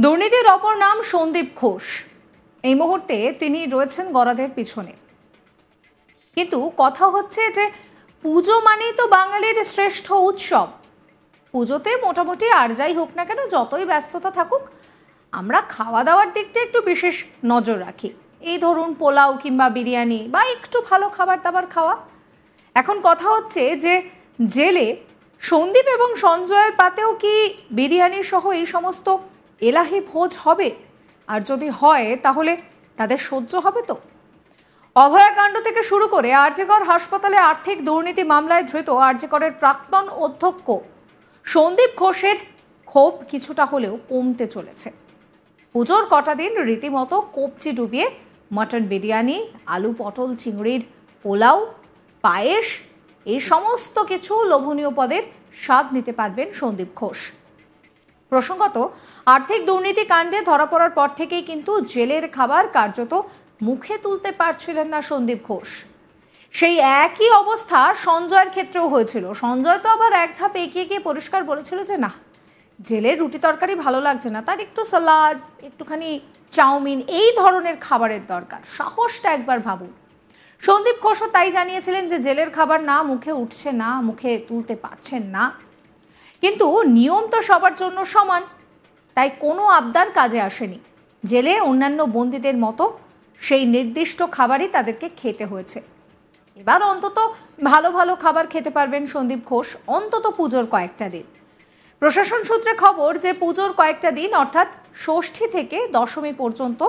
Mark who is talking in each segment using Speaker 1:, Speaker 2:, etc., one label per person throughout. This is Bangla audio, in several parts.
Speaker 1: দুর্নীতির অপর নাম সন্দীপ ঘোষ। এই মুহূর্তে তিনি রয়েছেন গরাদের পিছনে। কিন্তু কথা হচ্ছে যে, পুজো মানেই তো বাঙালির শ্রেষ্ঠ উৎসব। পুজোতে মোটামুটি আর যাই হোক না কেন, যতই ব্যস্ততা থাকুক, আমরা খাওয়া দাওয়ার দিকটা একটু বিশেষ নজর রাখি। এই ধরুন পোলাও কিংবা বিরিয়ানি বা একটু ভালো খাবার দাবার খাওয়া। এখন কথা হচ্ছে যে, জেলে সন্দীপ এবং সঞ্জয়ের পাতেও কি বিরিয়ানি সহ এই সমস্ত এলাহি ভোজ হবে। আর যদি হয়, তাহলে তাদের সহ্য হবে তো? অভয়াকাণ্ড থেকে শুরু করে আরজিকর হাসপাতালে আর্থিক দুর্নীতি মামলায় ধৃত আরজিকরের প্রাক্তন অধ্যক্ষ সন্দীপ ঘোষের ক্ষোভ কিছুটা হলেও কমতে চলেছে। পুজোর কটা দিন রীতিমতো কবচি ডুবিয়ে মটন বিরিয়ানি, আলু পটল, চিংড়ির পোলাও, পায়েস এই সমস্ত কিছু লোভনীয় পদের স্বাদ নিতে পারবেন সন্দীপ ঘোষ। প্রসঙ্গত, আর্থিক দুর্নীতি কাণ্ডে ধরা পড়ার পর থেকেই কিন্তু জেলের খাবার কার্যত মুখে তুলতে পারছিলেন না সন্দীপ ঘোষ। সেই একই অবস্থা সঞ্জয়ের ক্ষেত্রেও হয়েছিল। সঞ্জয় তো আবার এক ধাপ এগিয়ে গিয়ে পরিষ্কার বলেছিল যে, না জেলের রুটি তরকারি ভালো লাগছে না। তার একটু সালাদ, একটুখানি চাউমিন, এই ধরনের খাবারের দরকার। সাহসটা একবার ভাবুন। সন্দীপ ঘোষও তাই জানিয়েছিলেন যে, জেলের খাবার না, মুখে উঠছে না, মুখে তুলতে পারছেন না। কিন্তু নিয়ম তো সবার জন্য সমান। তাই কোনো আবদার কাজে আসেনি। জেলে অন্যান্য বন্দীদের মতো সেই নির্দিষ্ট খাবারই তাদেরকে খেতে হয়েছে। এবার অন্তত ভালো ভালো খাবার খেতে পারবেন সন্দীপ ঘোষ, অন্তত পুজোর কয়েকটা দিন। প্রশাসন সূত্রে খবর যে পুজোর কয়েকটা দিন, অর্থাৎ ষষ্ঠী থেকে দশমী পর্যন্ত,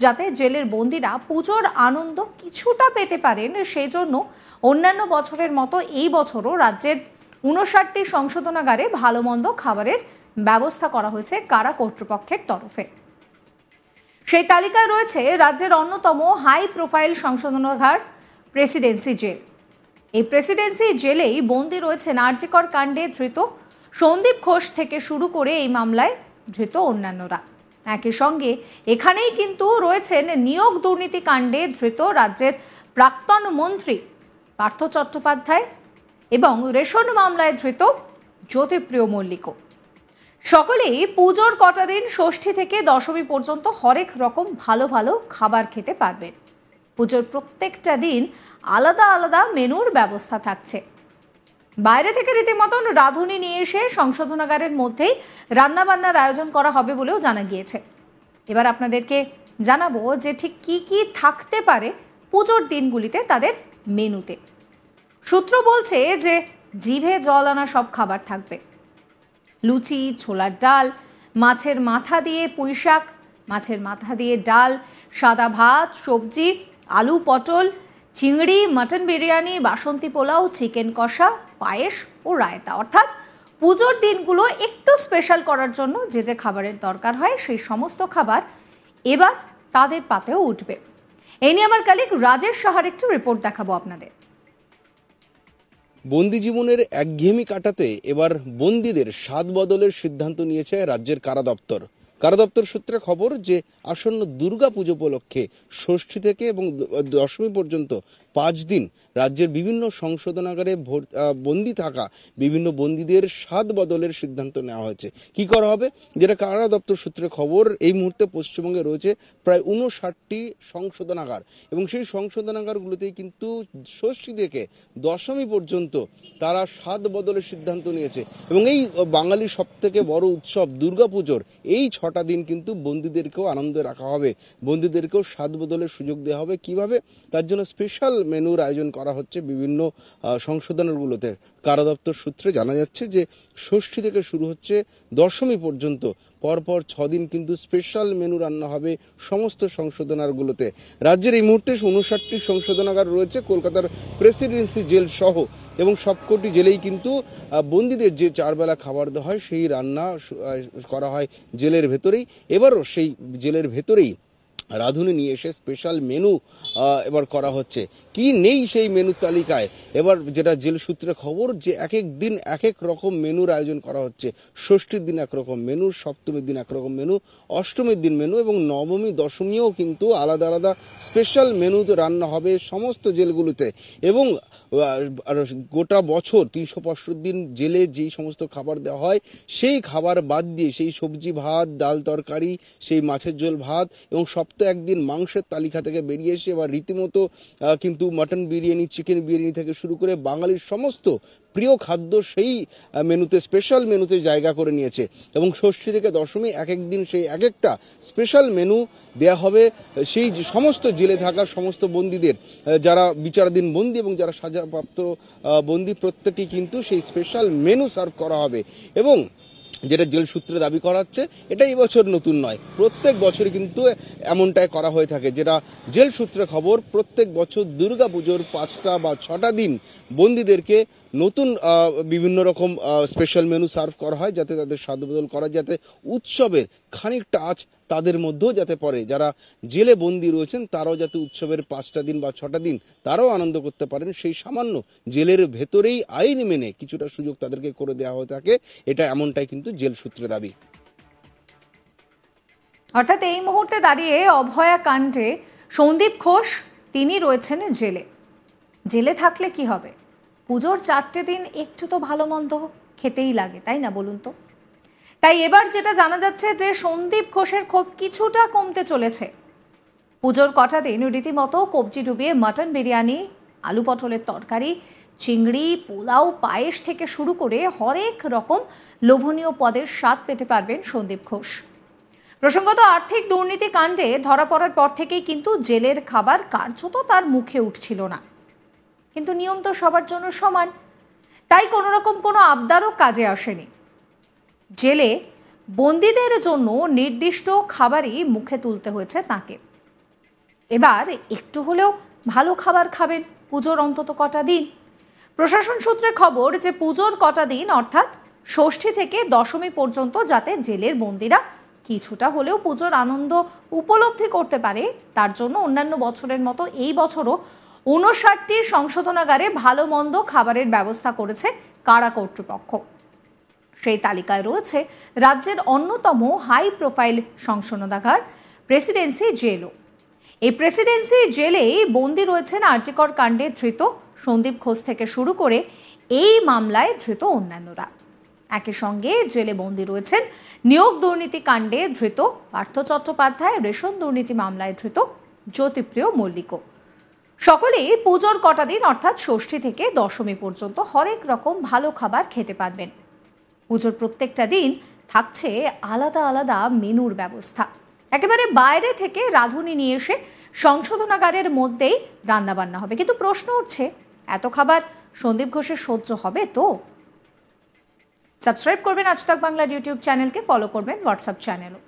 Speaker 1: যাতে জেলের বন্দিরা পুজোর আনন্দ কিছুটা পেতে পারেন, সেজন্য অন্যান্য বছরের মতো এই বছরও রাজ্যের উনষাটটি সংশোধনাগারে ভালো মন্দ খাবারের ব্যবস্থা করা হয়েছে কারা কর্তৃপক্ষের তরফে। সেই তালিকায় রয়েছে রাজ্যের অন্যতম হাই প্রোফাইল সংশোধনাগার প্রেসিডেন্সি জেল। এই প্রেসিডেন্সি জেলেই বন্দী রয়েছেন আর্যিকর কাণ্ডে ধৃত সন্দীপ ঘোষ থেকে শুরু করে এই মামলায় ধৃত অন্যান্যরা। একই সঙ্গে এখানেই কিন্তু রয়েছেন নিয়োগ দুর্নীতি কাণ্ডে ধৃত রাজ্যের প্রাক্তন মন্ত্রী পার্থ চট্টোপাধ্যায় এবং রেশন মামলায় ধৃত জ্যোতিপ্রিয় মল্লিকও। সকলেই পুজোর কটা দিন ষষ্ঠী থেকে দশমী পর্যন্ত হরেক রকম ভালো ভালো খাবার খেতে পারবেন। পুজোর প্রত্যেকটা দিন আলাদা আলাদা মেনুর ব্যবস্থা থাকছে। বাইরে থেকে রীতিমতন রাঁধুনি নিয়ে এসে সংশোধনাগারের মধ্যেই রান্নাবান্নার আয়োজন করা হবে বলেও জানা গিয়েছে। এবার আপনাদেরকে জানাব যে ঠিক কি কি থাকতে পারে পুজোর দিনগুলিতে তাদের মেনুতে। সূত্র বলছে যে জিভে জল আনা সব খাবার থাকবে। লুচি, ছোলার ডাল, মাছের মাথা দিয়ে পুঁইশাক মাছের মাথা দিয়ে ডাল, সাদা ভাত, সবজি, আলু, পটল, চিংড়ি, মাটন বিরিয়ানি, বাসন্তী পোলাও, চিকেন কষা, পায়েস ও রায়তা। অর্থাৎ পুজোর দিনগুলো একটু স্পেশাল করার জন্য যে যে খাবারের দরকার হয় সেই সমস্ত খাবার এবার তাদের পাতেও উঠবে। এই নিয়ে আমার কালিক রাজেশ সাহার একটু রিপোর্ট দেখাবো আপনাদের।
Speaker 2: বন্দি জীবনের একঘেয়েমি কাটাতে এবার বন্দীদের স্বাদ বদলের সিদ্ধান্ত নিয়েছে রাজ্যের কারা দপ্তর। কারা দপ্তর সূত্রে খবর যে আসন্ন দুর্গা পুজো উপলক্ষে ষষ্ঠী থেকে এবং দশমী পর্যন্ত পাঁচ দিন রাজ্যের বিভিন্ন সংশোধনাগারে বন্দি থাকা বিভিন্ন বন্দীদের স্বাদ বদলের সিদ্ধান্ত নেওয়া হয়েছে। কি করা হবে? যেটা কারা দপ্তর সূত্রে খবর, এই মুহূর্তে পশ্চিমবঙ্গে রয়েছে প্রায় উনষাটটি সংশোধনাগার এবং সেই সংশোধনাগারগুলোতেই কিন্তু ষষ্ঠী থেকে দশমী পর্যন্ত তারা স্বাদ বদলের সিদ্ধান্ত নিয়েছে এবং এই বাঙালির সব থেকে বড় উৎসব দুর্গাপুজোর এই ছটা দিন কিন্তু বন্দীদেরকেও আনন্দে রাখা হবে। বন্দীদেরকেও স্বাদ বদলের সুযোগ দেওয়া হবে। কীভাবে? তার জন্য স্পেশাল মেনুর আয়োজন করা হচ্ছে বিভিন্ন সংশোধনগুলোতে কারা দপ্তর সূত্রে জানা যাচ্ছে যে, ষষ্ঠী থেকে শুরু হচ্ছে দশমী পর্যন্ত। পরপর ছদিন কিন্তু স্পেশাল মেনু রান্না হবে সমস্ত সংশোধনারগুলোতে। রাজ্যের এই মুহূর্তে উনষাটটি সংশোধনাগার রয়েছে কলকাতার প্রেসিডেন্সি জেল সহ। এবং সবকটি জেলেই কিন্তু বন্দীদের যে চারবেলা খাবার দেওয়া হয়, সেই রান্না করা হয় জেলের ভেতরেই। এবারও সেই জেলের ভেতরেই রাঁধুনি নিয়ে এসে স্পেশাল মেনু এবার করা হচ্ছে। কি নেই সেই মেনু তালিকায়? এবার যেটা জেল সূত্রে খবর যে এক এক দিন এক এক রকম মেনুর আয়োজন করা হচ্ছে। ষষ্ঠীর দিন একরকম মেনু সপ্তমীর দিন একরকম মেনু অষ্টমীর দিন মেনু এবং নবমী, দশমীও কিন্তু আলাদা আলাদা স্পেশাল মেনু রান্না হবে সমস্ত জেলগুলোতে। এবং গোটা বছর তিনশো পঁয়ষট্টি দিন জেলে যেই সমস্ত খাবার দেওয়া হয়, সেই খাবার বাদ দিয়ে সেই সবজি ভাত, ডাল তরকারি, সেই মাছের ঝোল ভাত এবং সপ্তাহে একদিন মাংসের তালিকা থেকে বেরিয়ে এসে এবার রীতিমতো কিন্তু মাটন বিরিয়ানি চিকেন বিরিয়ানি থেকে শুরু করে বাঙালির সমস্ত প্রিয় খাদ্য সেই মেনুতে স্পেশাল মেনুতে জায়গা করে নিয়েছে। এবং ষষ্ঠী থেকে দশমী এক এক দিন সেই এক একটা স্পেশাল মেনু দেয়া হবে। সেই সমস্ত জেলে থাকা সমস্ত বন্দীদের যারা বিচারাধীন বন্দী এবং যারা সাজাপ্রাপ্ত বন্দী, প্রত্যেকেই কিন্তু সেই স্পেশাল মেনু সার্ভ করা হবে। এবং যেটা জেল সূত্রে দাবি করা হচ্ছে এটা এবছর বছর নতুন নয়। প্রত্যেক বছরই কিন্তু এমনটাই করা হয়ে থাকে, যেটা জেল সূত্রে খবর, প্রত্যেক বছর দুর্গা পুজোর পাঁচটা বা ছটা দিন বন্দীদেরকে নতুন বিভিন্ন রকম স্পেশাল মেনু সার্ভ করা হয়, যাতে তাদের স্বাদ বদল করা যাতে উৎসবের খানিকটা আজ তাদের মধ্যেও যাতে পড়ে। যারা জেলে বন্দী রয়েছেন, তারাও যাতে উৎসবের পাঁচটা দিন বা ছটা দিন তারাও আনন্দ করতে পারেন। সেই সামান্য জেলের ভেতরেই আইন মেনে কিছুটা সুযোগ তাদেরকে করে দেওয়া হয়ে থাকে, এটা এমনটাই কিন্তু জেল সূত্রে দাবি।
Speaker 1: অর্থাৎ এই মুহূর্তে দাঁড়িয়ে অভয়া কাণ্ডে সন্দীপ ঘোষ, তিনি রয়েছেন জেলে। জেলে থাকলে কি হবে? পুজোর চারটে দিন একটু তো ভালো মন্দ খেতেই লাগে, তাই না বলুন তো? তাই এবার যেটা জানা যাচ্ছে যে সন্দীপ ঘোষের ক্ষোভ কিছুটা কমতে চলেছে। পুজোর কটা দিন রীতিমতো কবজি ডুবিয়ে মাটন বিরিয়ানি, আলু পটলের তরকারি, চিংড়ি, পোলাও, পায়েস থেকে শুরু করে হরেক রকম লোভনীয় পদের স্বাদ পেতে পারবেন সন্দীপ ঘোষ। প্রসঙ্গত আর্থিক দুর্নীতি কাণ্ডে ধরা পড়ার পর থেকেই কিন্তু জেলের খাবার কার্যত তার মুখে উঠছিল না। কিন্তু নিয়ম তো সবার জন্য সমান। তাই কোনো রকম কোনো আবদারও কাজে আসেনি। জেলে বন্দীদের জন্য নির্দিষ্ট খাবারই মুখে তুলতে হয়েছে তাকে। এবার একটু হলেও ভালো খাবার খাবেন পুজোর অন্তত কটা দিন। প্রশাসন সূত্রে খবর যে পুজোর কটা দিন, অর্থাৎ ষষ্ঠী থেকে দশমী পর্যন্ত যাতে জেলের বন্দিরা কিছুটা হলেও পুজোর আনন্দ উপলব্ধি করতে পারে, তার জন্য অন্যান্য বছরের মতো এই বছরও উনষাটটি সংশোধনাগারে ভালো মন্দ খাবারের ব্যবস্থা করেছে কারা কর্তৃপক্ষ। সেই তালিকায় রয়েছে রাজ্যের অন্যতম হাই প্রোফাইল সংশোধনাগার প্রেসিডেন্সি জেলও এই প্রেসিডেন্সি জেলেই বন্দি রয়েছেন আর্যিকর কাণ্ডে ধৃত সন্দীপ ঘোষ থেকে শুরু করে এই মামলায় ধৃত অন্যান্যরা। একই সঙ্গে জেলে বন্দি রয়েছেন নিয়োগ দুর্নীতি কাণ্ডে ধৃত পার্থ চট্টোপাধ্যায়, রেশন দুর্নীতি মামলায় ধৃত জ্যোতিপ্রিয় মল্লিকও। সকলেই পুজোর কটা দিন, অর্থাৎ ষষ্ঠী থেকে দশমী পর্যন্ত হরেক রকম ভালো খাবার খেতে পারবেন। পুজোর প্রত্যেকটা দিন থাকছে আলাদা আলাদা মেনুর ব্যবস্থা। একেবারে বাইরে থেকে রাঁধুনি নিয়ে এসে সংশোধনাগারের মধ্যেই রান্নাবান্না হবে। কিন্তু প্রশ্ন উঠছে, এত খাবার সন্দীপ ঘোষের সহ্য হবে তো? সাবস্ক্রাইব করবেন আজ তক বাংলার ইউটিউব চ্যানেলকে ফলো করবেন হোয়াটসঅ্যাপ চ্যানেলও